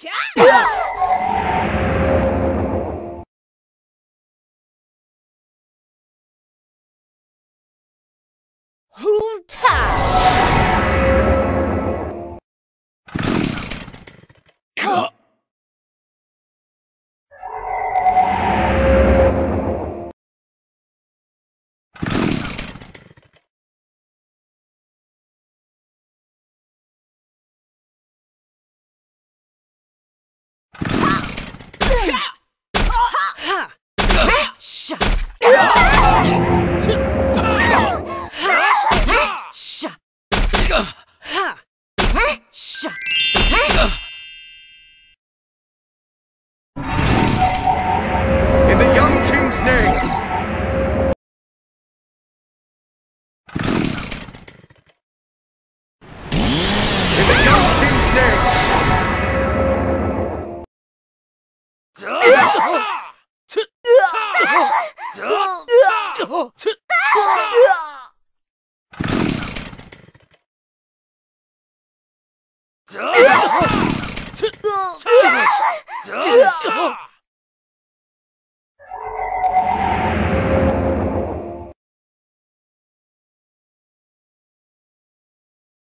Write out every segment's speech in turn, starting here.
In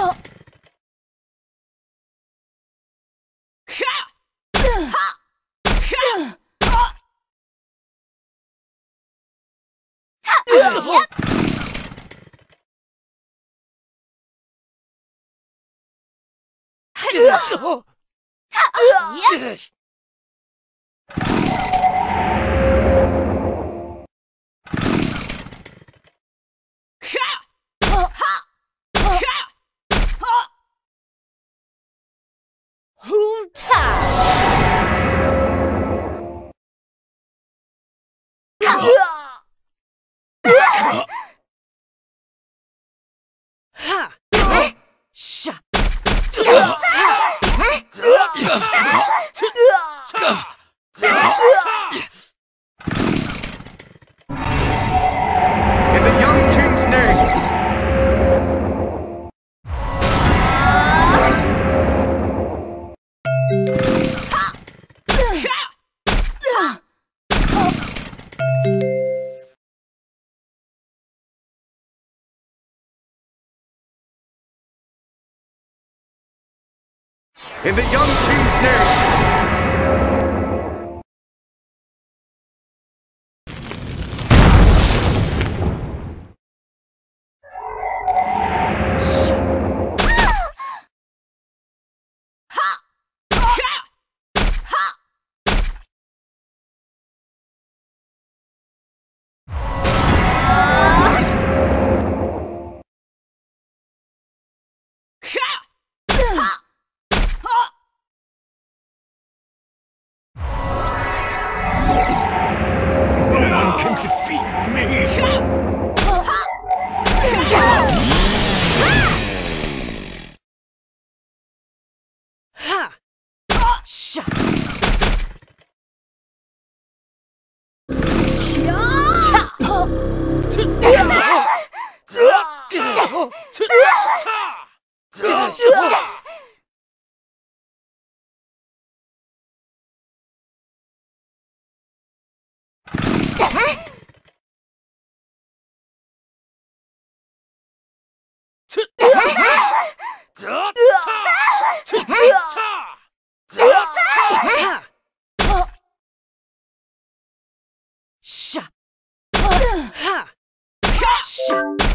Oh! In In the young king's name! 吃吃吃吃吃吃吃吃吃 shot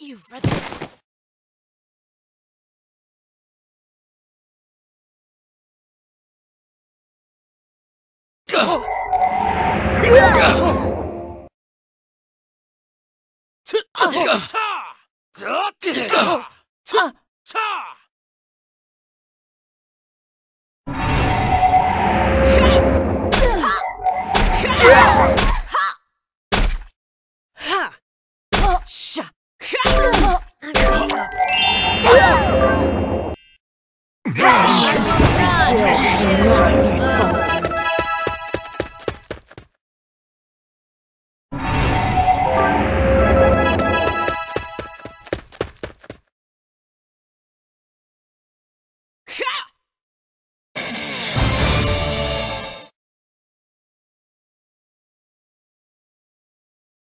I'll get you for this. Cha!